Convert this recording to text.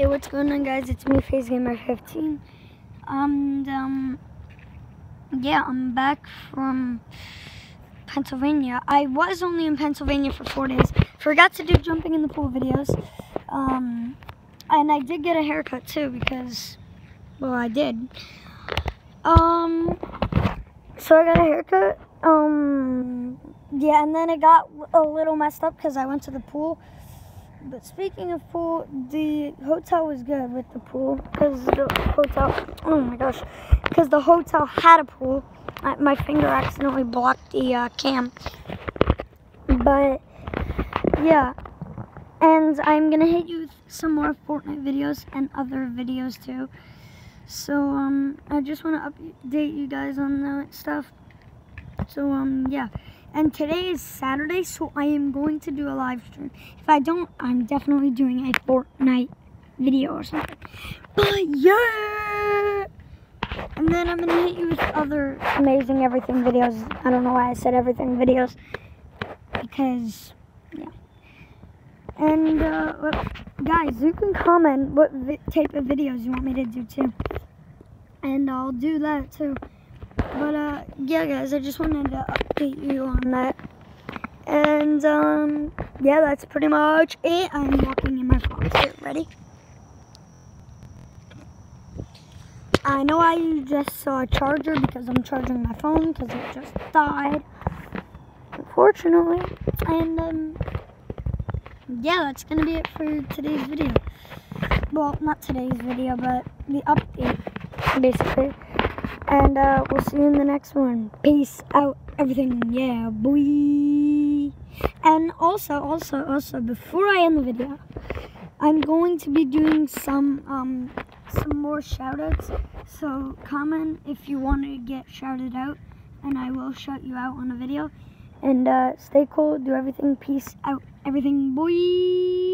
Hey, what's going on, guys? It's me, FaZe Gamer 15. And, um, yeah, I'm back from Pennsylvania. I was only in Pennsylvania for four days. Forgot to do jumping in the pool videos. Um, and I did get a haircut, too, because, well, I did. Um, so I got a haircut. Um, yeah, and then it got a little messed up because I went to the pool but speaking of pool, the hotel was good with the pool because the hotel, oh my gosh, because the hotel had a pool. I, my finger accidentally blocked the uh, cam. But yeah, and I'm gonna hit you with some more Fortnite videos and other videos too. So um, I just want to update you guys on that stuff. So um, yeah. And today is Saturday, so I am going to do a live stream. If I don't, I'm definitely doing a Fortnite video or something. But yeah! And then I'm to hit you with other amazing everything videos. I don't know why I said everything videos. Because, yeah. And, uh, guys, you can comment what type of videos you want me to do too. And I'll do that too. But, uh, yeah, guys, I just wanted to update you on that. And, um, yeah, that's pretty much it. I'm walking in my here. Ready? I know I just saw a charger because I'm charging my phone because it just died. Unfortunately. And, um, yeah, that's going to be it for today's video. Well, not today's video, but the update, basically. And uh, we'll see you in the next one. Peace out, everything. Yeah, boy. And also, also, also, before I end the video, I'm going to be doing some um, some more shoutouts. So comment if you want to get shouted out, and I will shout you out on a video. And uh, stay cool, do everything. Peace out, everything, boy.